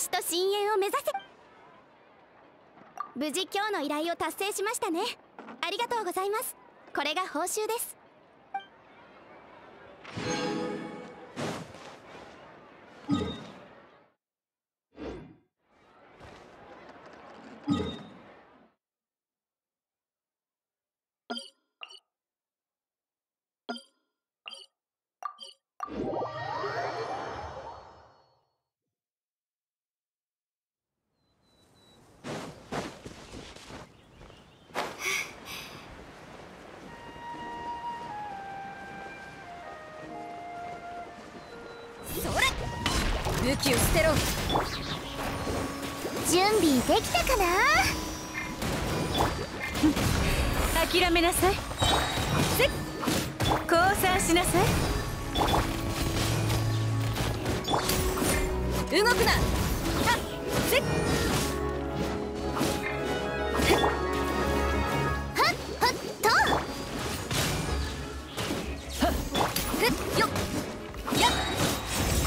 星と深淵を目指せ。無事今日の依頼を達成しましたね。ありがとうございます。これが報酬です。武器を捨てろ。準備できたかな？諦めなさい。せっ。降参しなさい。動くな。はっ。せっ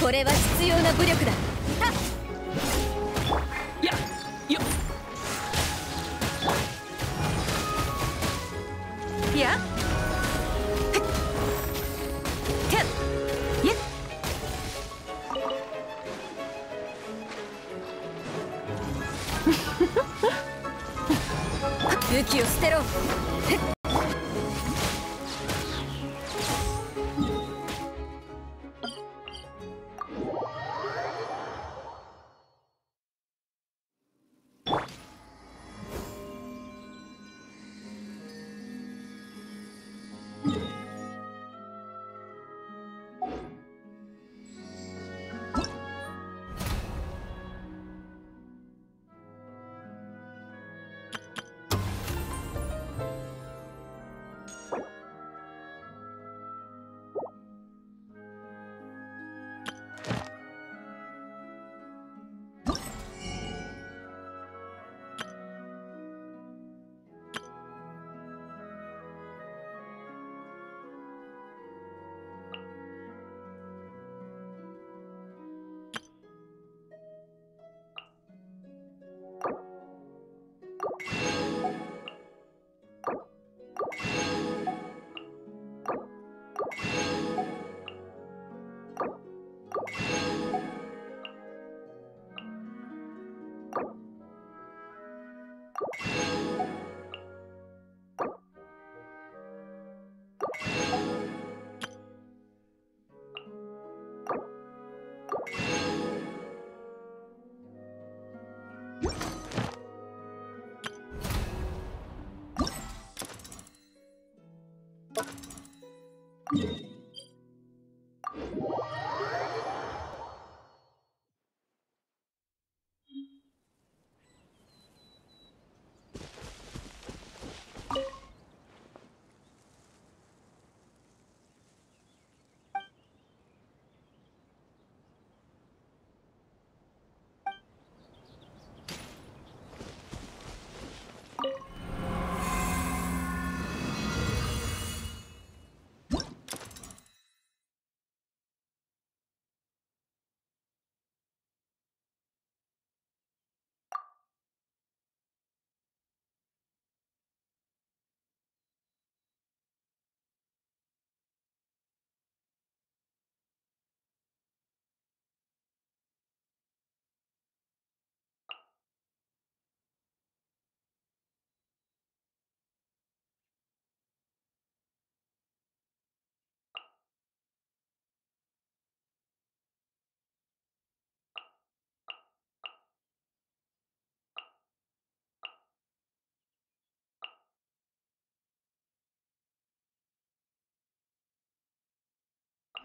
これは必要な武力だ。やよ。や？武器を捨てろ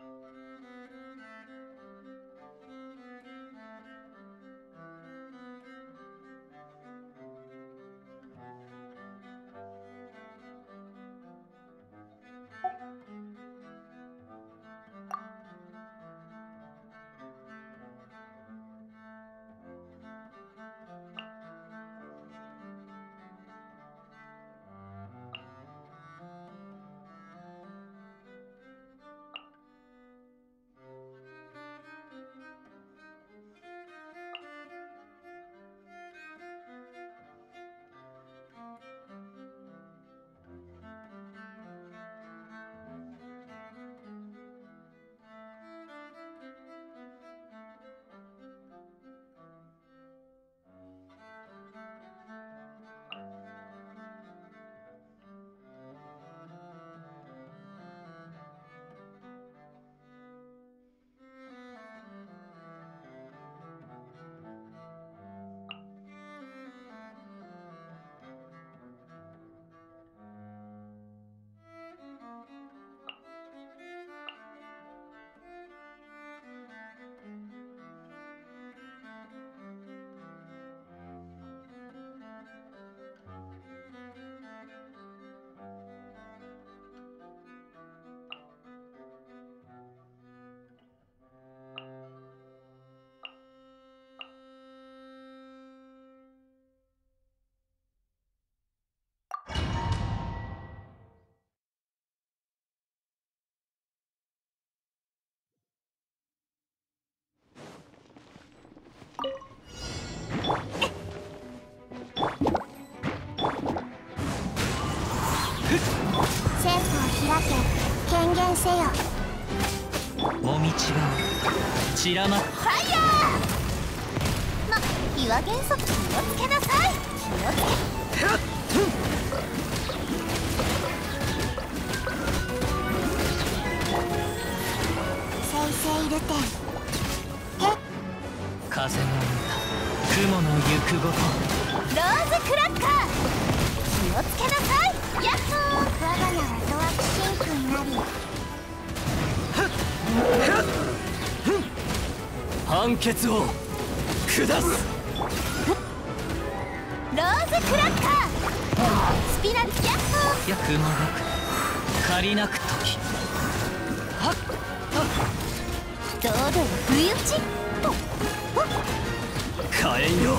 Música せよ。もみ違う。散らまっファイヤーま岩原則気をつけなさい。気をつけル風の歌雲の行くごとローズクラッカー気をつけなさいヤッホー我が名はドアクシンクになり判決を下すローズクラッカースピラルヤッホやくもがく借りなく時はっ堂々不意打ち火炎よ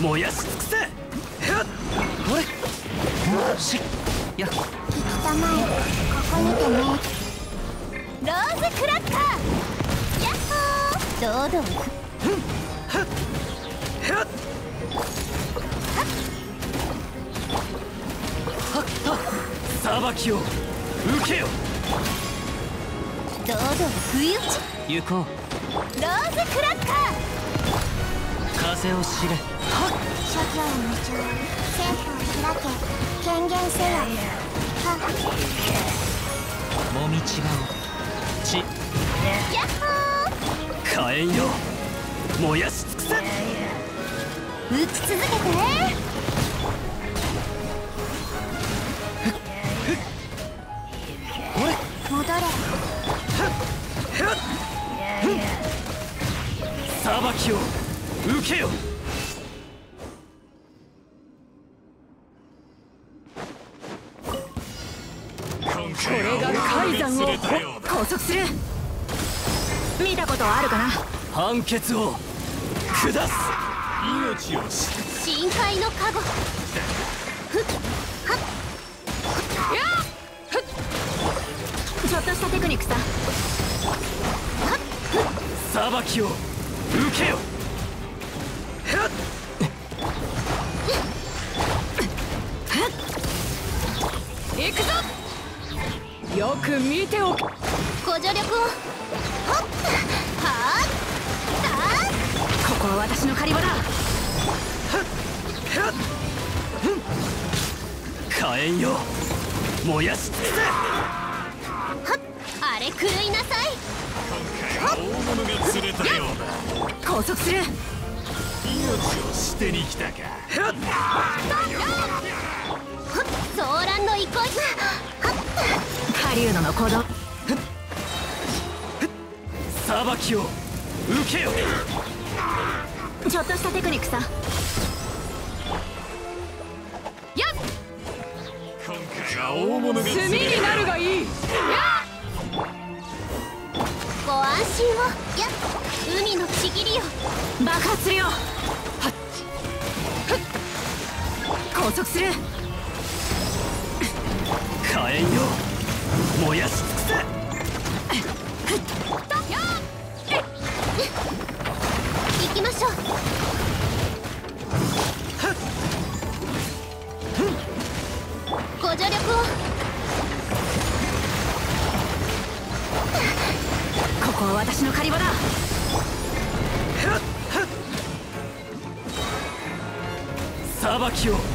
燃やし尽くせはっほれしや聞きたまえここにてねローズクラッカーヤッホー堂々はっはっはっ裁きを受けよ堂々不意打ち行こうローズクラッカー風を知れ諸行無常政府を開け権限せよはもみ違うち。火炎よ燃やし尽くせ。打ち続けて。戻れ。裁きを受けよ拘束する。見たことはあるかな？判決を下す。命をし深海の加護。ちょっ。としたテクニックさ裁きを受けよ行くぞよく見ておくご助力をほっ。はあここは私の狩り場だ火炎よ燃やし尽くせあれ狂いなさい今回大物が釣れたようだ拘束する命を捨てに来たかソーランの憩い狩人の行動裁きを受けよちょっとしたテクニックさ。やっ。今回は大物が釣れたなるがいい。ご安心を。や海のちぎりよ。爆発するよ。はっ。ふっ。拘束する。火炎よ裁き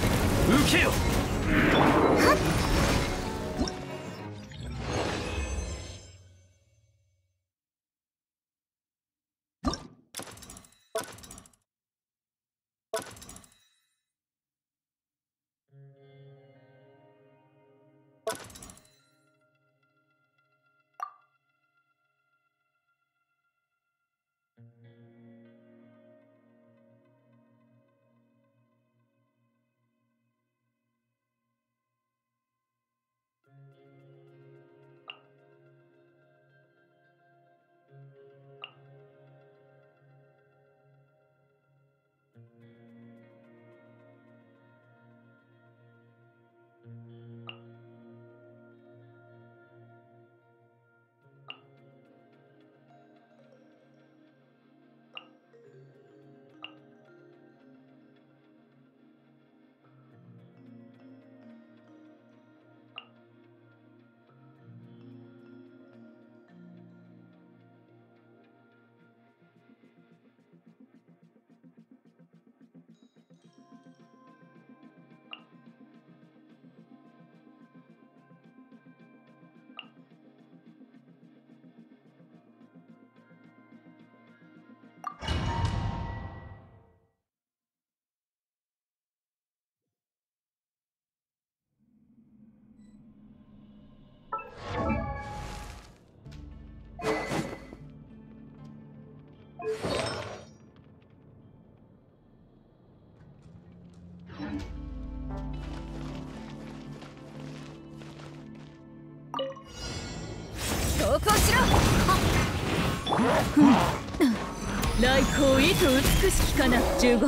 来光意図美しきかな呪言。ボ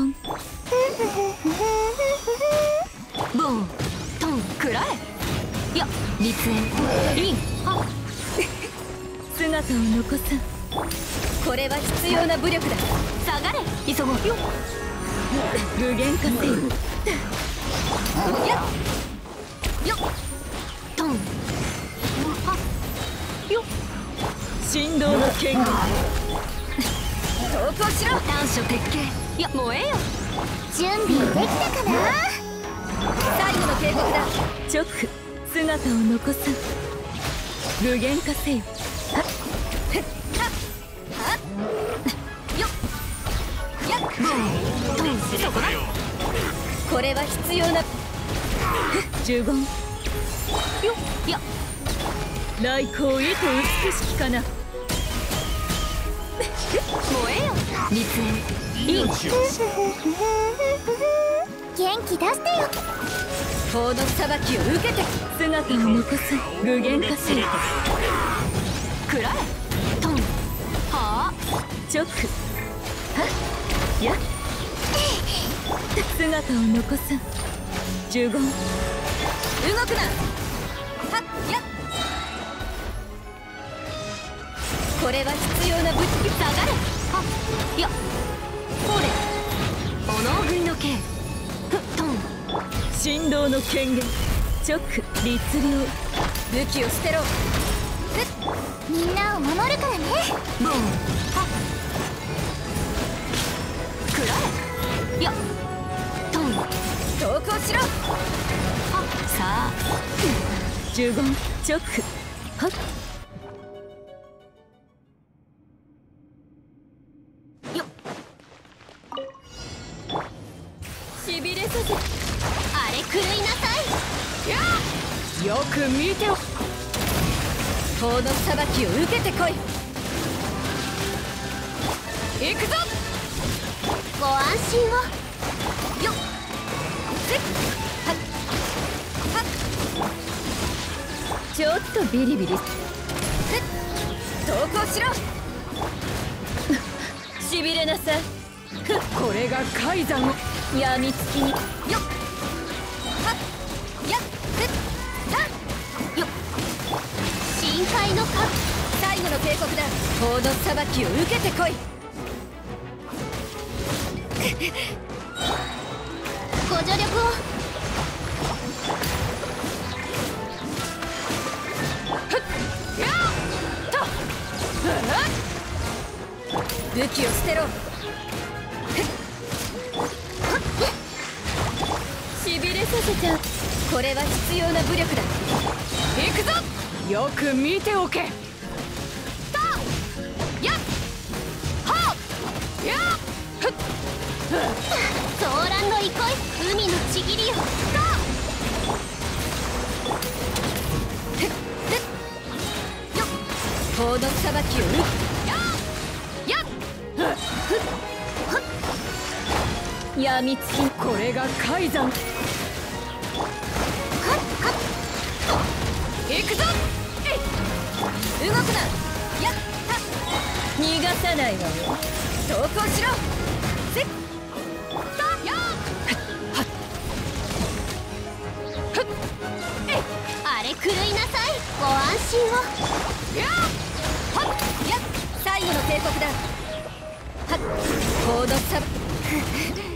ントン食らえ。や立縁インは姿を残さこれは必要な武力だ。下がれ急ごう。よ具現化せよやっ。よっ。振動の剣が投稿しろ短所鉄拳いや燃えよ。準備できたかな？最後の警告だ。直姿を残さ具現化せよ。はっはっよっ。やっトンそこだこれは必要な呪言。よっや。来光意図美しきかな。燃えよ。立縁イン元気出してよ。法の裁きを受けて姿を残す具現化せよ。食らえトンはあ直はっや姿を残す呪言動くなこれは必要な武器下がれ。はっ。やっほれ。おのぐりの剣。ふっトン振動の権限。直律令武器を捨てろ。みんなを守るからね。ボン。はっ。食らえ。や。っトン投降しろ。はっ。さあ。呪言。直。はっ。見てお法の裁きを受けてこい。行くぞ。ご安心を。よっ。せっ。はっ。はっ。ちょっとビリビリ。せっ。投降しろ。しびれなさい。ふ っこれが海山をやみつきに。よっ。深海のか最後の警告だ。法の裁きを受けてこい。ご助力を。武器を捨てろ。しびれさせちゃう。これは必要な武力だ。行くぞ。よく見ておけ。やっ。はっ。やっ。ふっ。ソーランの憩い海のちぎりよよっ。法の裁きをうやっ。やっ。やみつきこれが海山行くぞ!えい動くな!やっはっ逃がさないわよ!投降しろ!せっ!たやっ!はっ!ふっ!えいあれ狂いなさい!ご安心を!やっ!はっ!やっ!最後の警告だ!はっ!コードサブ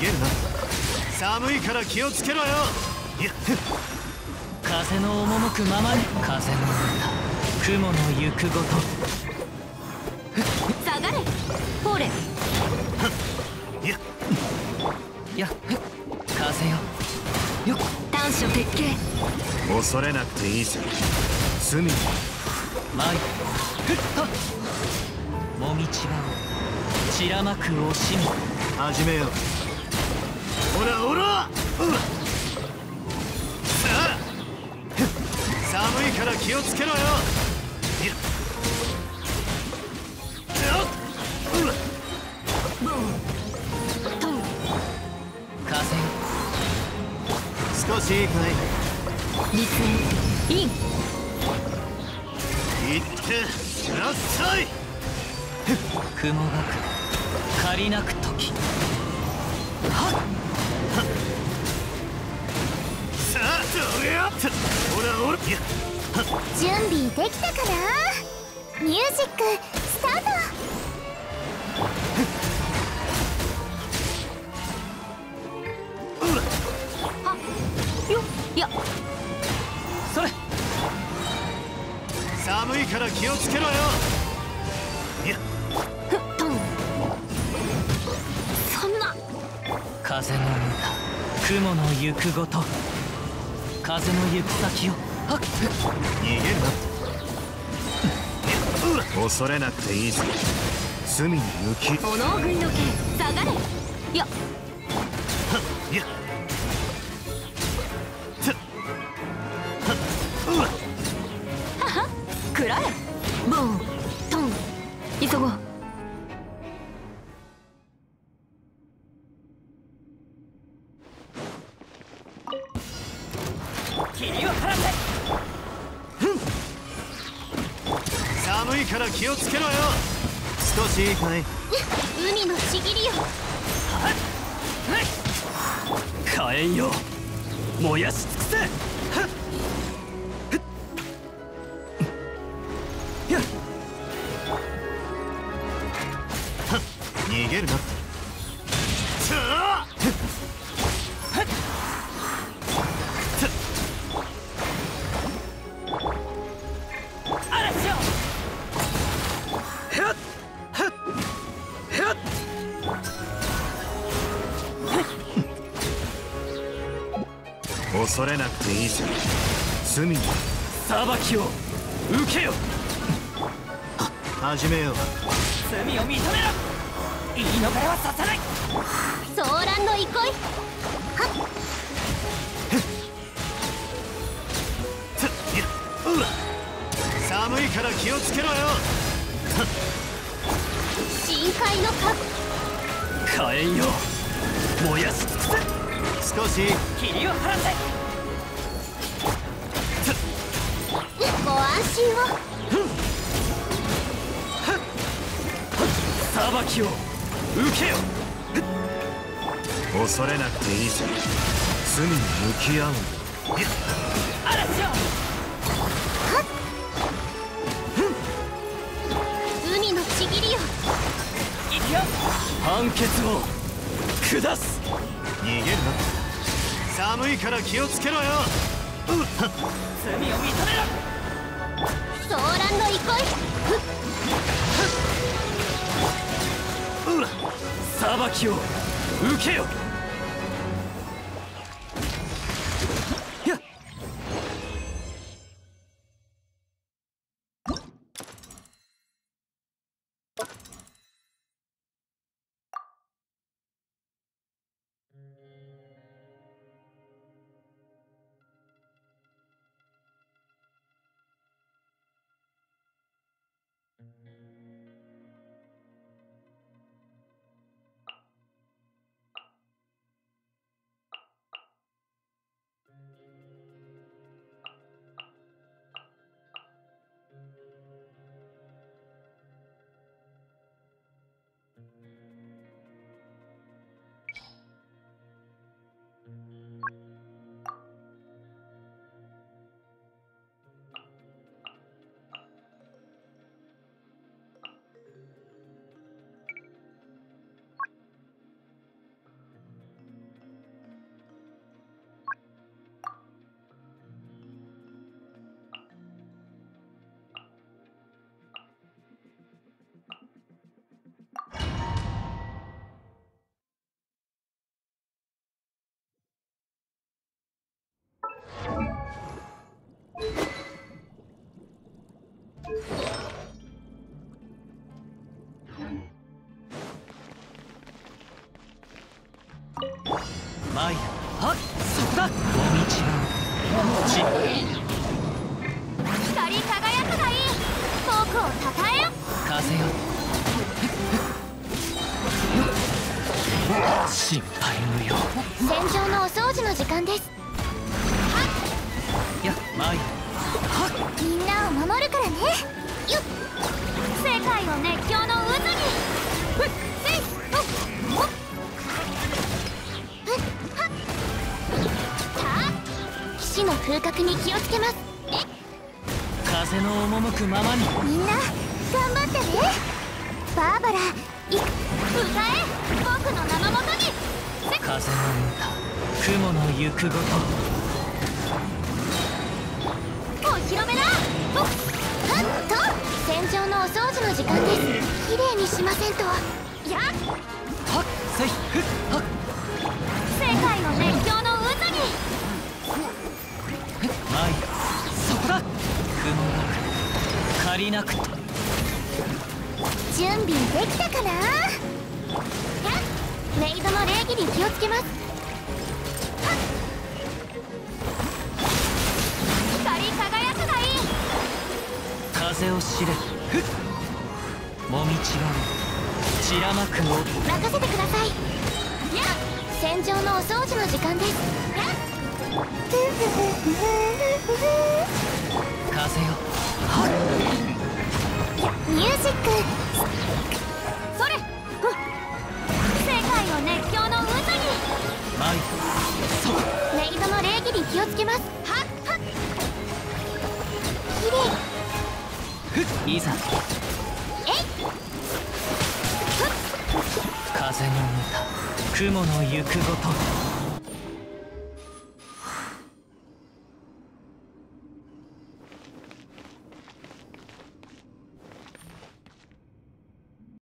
げるな。寒いから気をつけろよ。いや風の赴くままに風の歌雲の行くごと。下がれ。ほれ。いや。や風よ。よ短所鉄拳恐れなくていいさ。罪。に舞。ふっ。はもみちばを散らまく惜しみ。始めようほらほらう。んさあふっ寒いから気をつけろよ。少しいいかい？立演イン行ってらっしゃい雲がく借りなく時。はっ準備できたかな？ミュージックスタート！よいや。それ。寒いから気をつけろよ風の歌雲の行くごと風の行く先をはっ逃げるな。恐れなくていいぞ罪に向き。炎食いの剣下がれ。いやいや。つっ。うわ食らえ。ボン。トン。急ごう恐れなくていいぞ。罪に裁きを受けよ。始めよう。罪を認めろ。言い逃れはさせない。ソーランの憩い。つっ。いやうわ。寒いから気をつけろよ。深海の火炎よ。燃やし尽くせ。少し。霧を払ってご安心を裁きを受けよ。恐れなくていいぞ罪に向き合う。嵐よ。海のちぎりよ。行くよ判決を下す。逃げるな。寒いから気をつけろよ。罪を認めろ騒乱の憩い。うわ裁きを受けよ。マイヤはっそこだもみちがち光り輝くがい。い。僕をたたえよ風よ心配無用戦場のお掃除の時間ですはっやマイヤみんなを守るからねよっ世界を熱狂のあ騎士の風格に気をつけます。風の赴くままに。みんな頑張ってね。バーバラい歌え僕の名のもとに。せ風の歌雲の行くごと。お披露目だ。おはっと戦場のお掃除の時間です。綺麗にしませんと。やっ。はっせいふっはっ。世界の熱狂だ雲なく借りなくて。準備できたかな？メイドの礼儀に気をつけます。光り輝くがいい。風を知れ。ふっ。もみちがう。散らまくの。任せてください。やっ！戦場のお掃除の時間です風よ。ミュージック。それ。世界を熱狂の渦に。マイそこメイドの礼儀に気をつけます。はっ。はっ。綺麗ふっいざ。えい。風の歌雲の行くごと